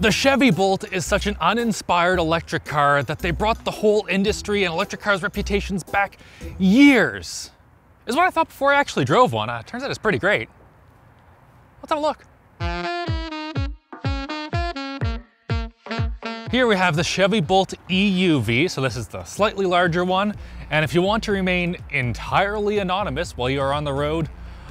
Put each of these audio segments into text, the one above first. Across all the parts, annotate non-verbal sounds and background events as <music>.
The Chevy Bolt is such an uninspired electric car that they brought the whole industry and electric cars' reputations back years. Is what I thought before I actually drove one. Uh, turns out it's pretty great. Let's have a look. Here we have the Chevy Bolt EUV, so this is the slightly larger one. And if you want to remain entirely anonymous while you are on the road,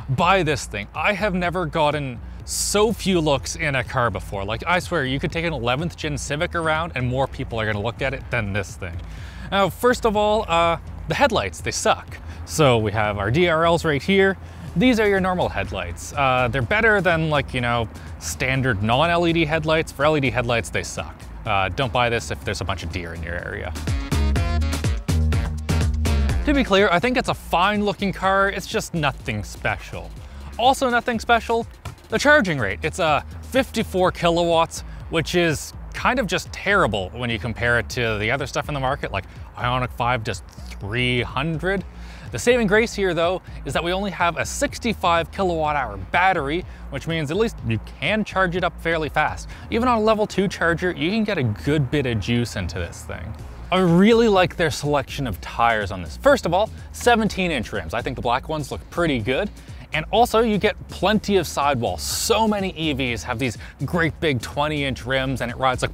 buy this thing. I have never gotten so few looks in a car before. Like I swear, you could take an 11th gen Civic around and more people are gonna look at it than this thing. Now, first of all, uh, the headlights, they suck. So we have our DRLs right here. These are your normal headlights. Uh, they're better than like, you know, standard non-LED headlights. For LED headlights, they suck. Uh, don't buy this if there's a bunch of deer in your area. To be clear, I think it's a fine looking car, it's just nothing special. Also nothing special, the charging rate, it's a 54 kilowatts, which is kind of just terrible when you compare it to the other stuff in the market, like Ioniq 5 just 300. The saving grace here though, is that we only have a 65 kilowatt hour battery, which means at least you can charge it up fairly fast. Even on a level two charger, you can get a good bit of juice into this thing. I really like their selection of tires on this. First of all, 17 inch rims. I think the black ones look pretty good. And also you get plenty of sidewall. So many EVs have these great big 20 inch rims and it rides like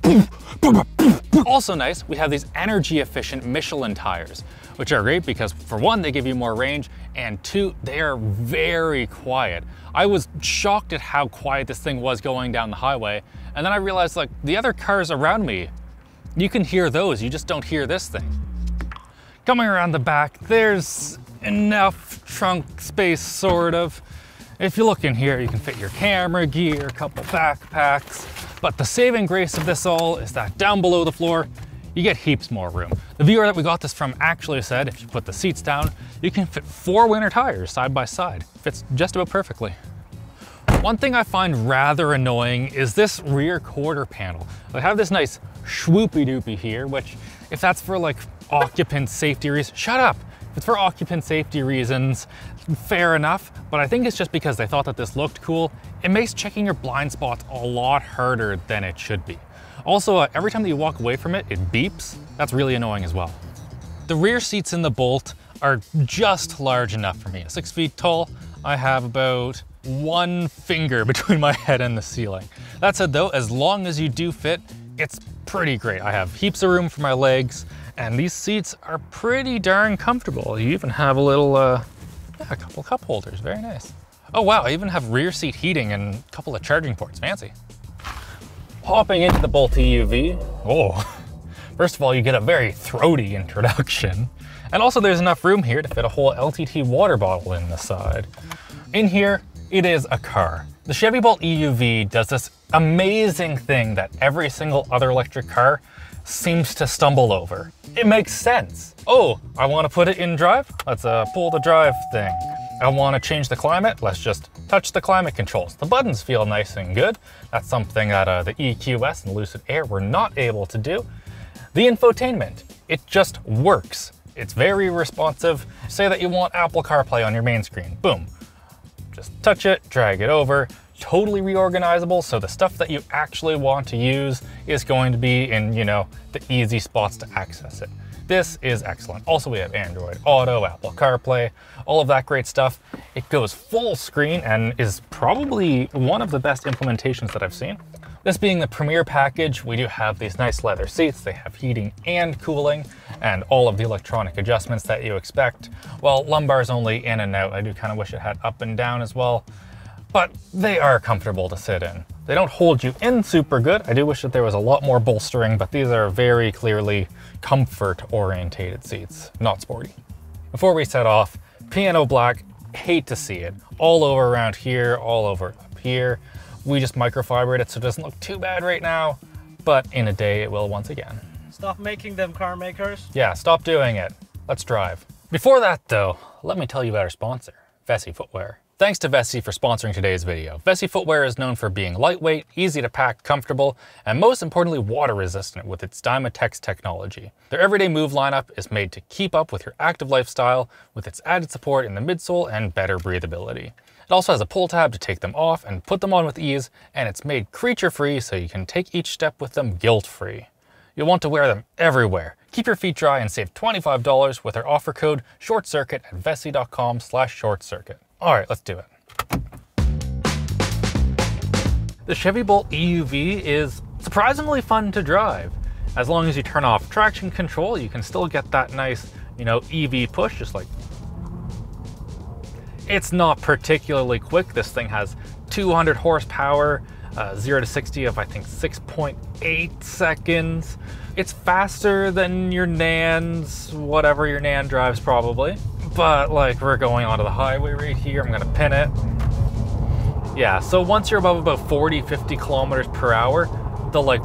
Also nice, we have these energy efficient Michelin tires, which are great because for one, they give you more range and two, they are very quiet. I was shocked at how quiet this thing was going down the highway. And then I realized like the other cars around me, you can hear those, you just don't hear this thing. Coming around the back, there's enough trunk space, sort of. If you look in here, you can fit your camera gear, a couple backpacks, but the saving grace of this all is that down below the floor, you get heaps more room. The viewer that we got this from actually said if you put the seats down, you can fit four winter tires side by side. Fits just about perfectly. One thing I find rather annoying is this rear quarter panel. I have this nice swoopy doopy here, which if that's for like occupant safety reasons, shut up. It's for occupant safety reasons, fair enough, but I think it's just because they thought that this looked cool. It makes checking your blind spots a lot harder than it should be. Also, uh, every time that you walk away from it, it beeps. That's really annoying as well. The rear seats in the Bolt are just large enough for me. Six feet tall, I have about one finger <laughs> between my head and the ceiling. That said though, as long as you do fit, it's pretty great. I have heaps of room for my legs, and these seats are pretty darn comfortable. You even have a little, uh, yeah, a couple cup holders, very nice. Oh wow, I even have rear seat heating and a couple of charging ports, fancy. Hopping into the Bolt EUV, oh, <laughs> first of all, you get a very throaty introduction. And also there's enough room here to fit a whole LTT water bottle in the side. In here, it is a car. The Chevy Bolt EUV does this amazing thing that every single other electric car seems to stumble over. It makes sense. Oh, I want to put it in drive? Let's uh, pull the drive thing. I want to change the climate? Let's just touch the climate controls. The buttons feel nice and good. That's something that uh, the EQS and Lucid Air were not able to do. The infotainment, it just works. It's very responsive. Say that you want Apple CarPlay on your main screen. Boom. Just touch it, drag it over, totally reorganizable, so the stuff that you actually want to use is going to be in, you know, the easy spots to access it. This is excellent. Also, we have Android Auto, Apple CarPlay, all of that great stuff. It goes full screen and is probably one of the best implementations that I've seen. This being the Premier package, we do have these nice leather seats. They have heating and cooling and all of the electronic adjustments that you expect. Well, lumbar is only in and out. I do kind of wish it had up and down as well but they are comfortable to sit in. They don't hold you in super good. I do wish that there was a lot more bolstering, but these are very clearly comfort orientated seats, not sporty. Before we set off, piano black, hate to see it. All over around here, all over up here. We just microfibered it so it doesn't look too bad right now, but in a day it will once again. Stop making them car makers. Yeah, stop doing it. Let's drive. Before that though, let me tell you about our sponsor, Vessi Footwear. Thanks to Vessi for sponsoring today's video. Vessi footwear is known for being lightweight, easy to pack, comfortable, and most importantly water resistant with its Dymatex technology. Their everyday move lineup is made to keep up with your active lifestyle with its added support in the midsole and better breathability. It also has a pull tab to take them off and put them on with ease, and it's made creature free so you can take each step with them guilt free. You'll want to wear them everywhere. Keep your feet dry and save $25 with our offer code SHORTCIRCUIT at vessi.com slash shortcircuit. All right, let's do it. The Chevy Bolt EUV is surprisingly fun to drive. As long as you turn off traction control, you can still get that nice, you know, EV push, just like it's not particularly quick. This thing has 200 horsepower, uh, 0 to 60 of I think 6.8 seconds. It's faster than your Nan's, whatever your Nan drives probably. But like we're going onto the highway right here, I'm gonna pin it. Yeah, so once you're above about 40, 50 kilometers per hour, the like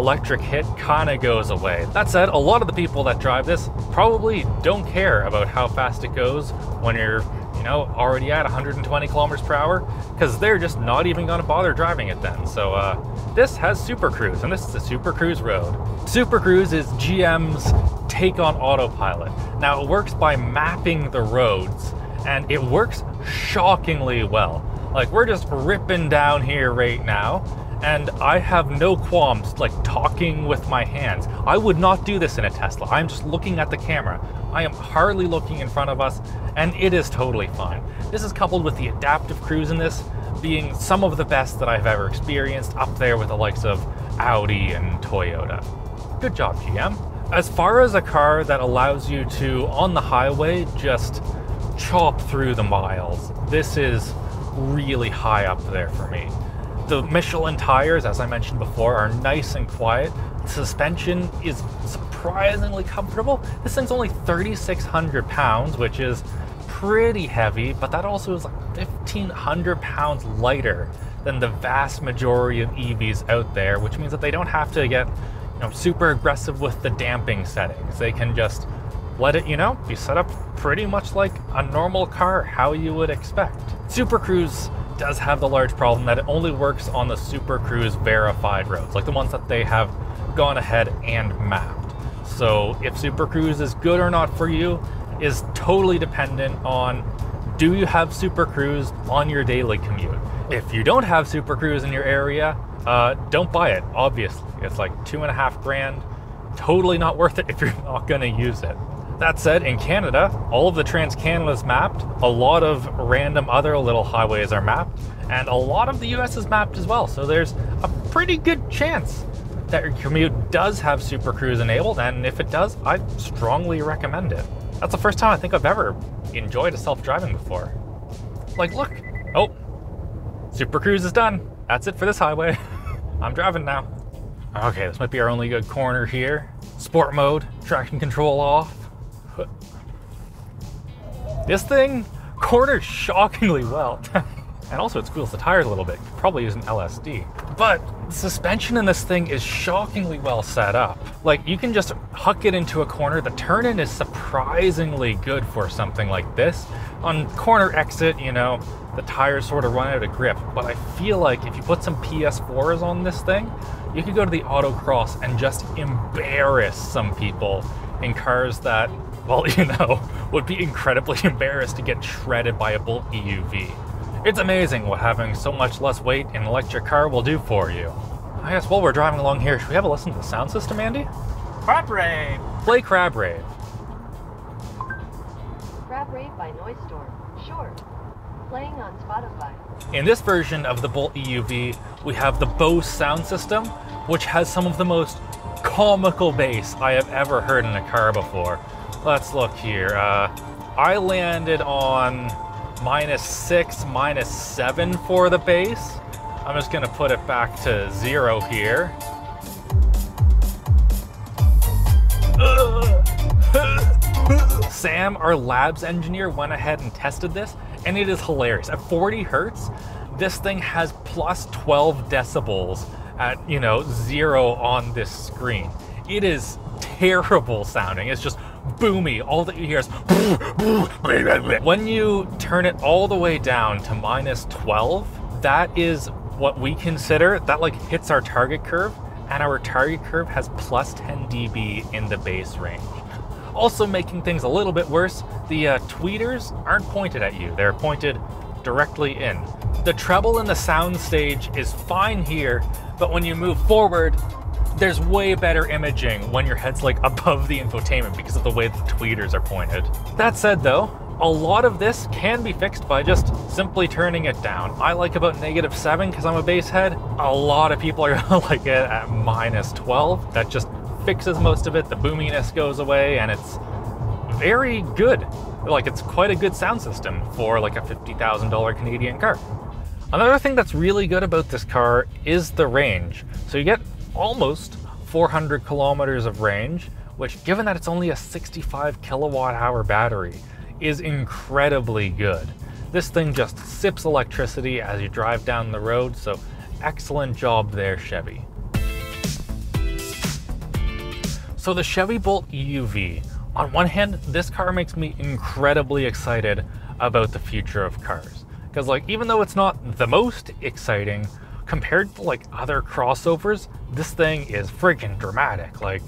electric hit kind of goes away. That said, a lot of the people that drive this probably don't care about how fast it goes when you're you know, already at 120 kilometers per hour, because they're just not even gonna bother driving it then. So uh, this has Super Cruise, and this is the Super Cruise Road. Super Cruise is GM's take on autopilot. Now it works by mapping the roads, and it works shockingly well. Like we're just ripping down here right now, and I have no qualms like talking with my hands. I would not do this in a Tesla. I'm just looking at the camera. I am hardly looking in front of us, and it is totally fine. This is coupled with the adaptive cruise in this being some of the best that I've ever experienced, up there with the likes of Audi and Toyota. Good job, GM. As far as a car that allows you to, on the highway, just chop through the miles, this is really high up there for me. The Michelin tires, as I mentioned before, are nice and quiet. The suspension is surprisingly comfortable. This thing's only 3,600 pounds, which is pretty heavy, but that also is like 1,500 pounds lighter than the vast majority of EVs out there, which means that they don't have to get you know, super aggressive with the damping settings. They can just let it, you know, be set up pretty much like a normal car, how you would expect. Super Cruise does have the large problem that it only works on the Super Cruise verified roads, like the ones that they have gone ahead and mapped. So if Super Cruise is good or not for you is totally dependent on do you have Super Cruise on your daily commute? If you don't have Super Cruise in your area, uh, don't buy it, obviously. It's like two and a half grand. Totally not worth it if you're not gonna use it. That said, in Canada, all of the Trans Canada is mapped, a lot of random other little highways are mapped, and a lot of the US is mapped as well. So there's a pretty good chance that your commute does have Super Cruise enabled, and if it does, I strongly recommend it. That's the first time I think I've ever enjoyed a self-driving before. Like, look, oh, Super Cruise is done. That's it for this highway. <laughs> I'm driving now. Okay, this might be our only good corner here. Sport mode, traction control off. This thing cornered shockingly well. <laughs> And also it squeals the tires a little bit. Probably an LSD. But suspension in this thing is shockingly well set up. Like you can just huck it into a corner. The turn in is surprisingly good for something like this. On corner exit, you know, the tires sort of run out of grip. But I feel like if you put some PS4s on this thing, you could go to the autocross and just embarrass some people in cars that, well, <laughs> you know, would be incredibly <laughs> embarrassed to get shredded by a Bolt EUV. It's amazing what having so much less weight in an electric car will do for you. I guess while we're driving along here, should we have a listen to the sound system, Andy? Crab Rave! Play Crab Rave. Crab Rave by Noise Storm. Sure. Playing on Spotify. In this version of the Bolt EUV, we have the Bose sound system, which has some of the most comical bass I have ever heard in a car before. Let's look here. Uh, I landed on minus six, minus seven for the bass. I'm just gonna put it back to zero here. Sam, our labs engineer, went ahead and tested this, and it is hilarious. At 40 hertz, this thing has plus 12 decibels at, you know, zero on this screen. It is terrible sounding. It's just boomy. All that you hear is when you turn it all the way down to minus 12, that is what we consider that like hits our target curve and our target curve has plus 10 dB in the bass range. Also making things a little bit worse, the uh, tweeters aren't pointed at you. They're pointed directly in. The treble in the sound stage is fine here, but when you move forward, there's way better imaging when your head's like <laughs> above the infotainment because of the way the tweeters are pointed. That said though, a lot of this can be fixed by just simply turning it down. I like about negative 7 because I'm a bass head. A lot of people are <laughs> gonna like it at minus 12. That just fixes most of it. The boominess goes away and it's very good. Like it's quite a good sound system for like a $50,000 Canadian car. Another thing that's really good about this car is the range. So you get almost 400 kilometers of range, which given that it's only a 65 kilowatt hour battery, is incredibly good. This thing just sips electricity as you drive down the road, so excellent job there, Chevy. So the Chevy Bolt EUV, on one hand, this car makes me incredibly excited about the future of cars. Because like, even though it's not the most exciting, compared to like other crossovers, this thing is freaking dramatic. Like,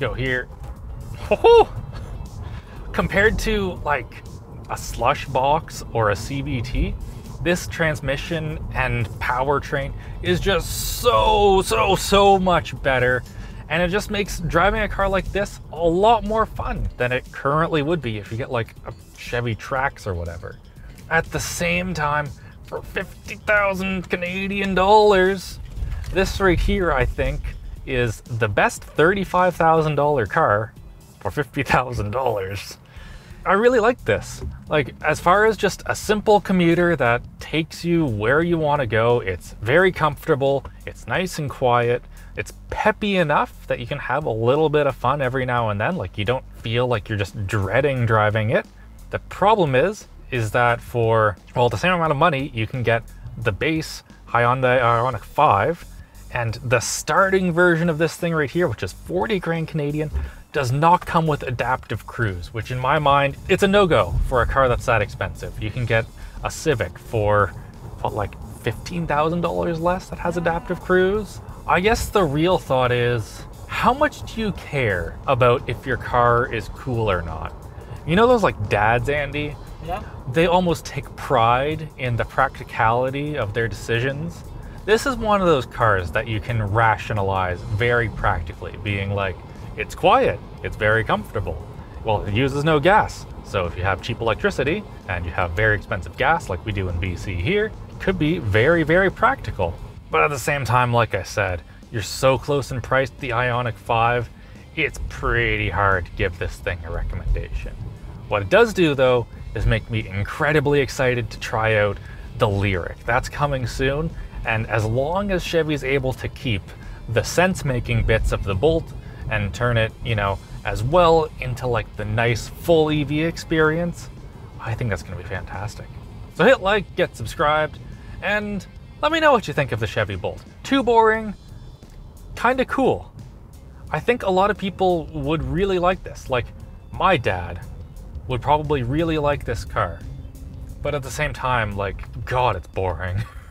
go here, compared to like a slush box or a CVT, this transmission and powertrain is just so, so, so much better. And it just makes driving a car like this a lot more fun than it currently would be if you get like a Chevy Trax or whatever. At the same time, for 50,000 Canadian dollars, this right here, I think, is the best $35,000 car for $50,000. I really like this. Like, as far as just a simple commuter that takes you where you want to go, it's very comfortable, it's nice and quiet, it's peppy enough that you can have a little bit of fun every now and then. Like, you don't feel like you're just dreading driving it. The problem is, is that for, well, the same amount of money, you can get the base Hyundai Ioniq 5 and the starting version of this thing right here, which is 40 grand Canadian, does not come with adaptive cruise, which in my mind, it's a no-go for a car that's that expensive. You can get a Civic for, what, like $15,000 less that has adaptive cruise? I guess the real thought is, how much do you care about if your car is cool or not? You know those like dads, Andy? They almost take pride in the practicality of their decisions. This is one of those cars that you can rationalize very practically, being like, it's quiet, it's very comfortable. Well, it uses no gas. So if you have cheap electricity and you have very expensive gas like we do in BC here, it could be very, very practical. But at the same time, like I said, you're so close in price to the Ioniq 5, it's pretty hard to give this thing a recommendation. What it does do though is make me incredibly excited to try out the Lyriq. That's coming soon, and as long as Chevy's able to keep the sense making bits of the Bolt and turn it, you know, as well into like the nice full EV experience, I think that's to be fantastic. So hit like, get subscribed, and let me know what you think of the Chevy Bolt. Too boring, kind of cool. I think a lot of people would really like this. Like my dad would probably really like this car. But at the same time, like, God, it's boring. <laughs>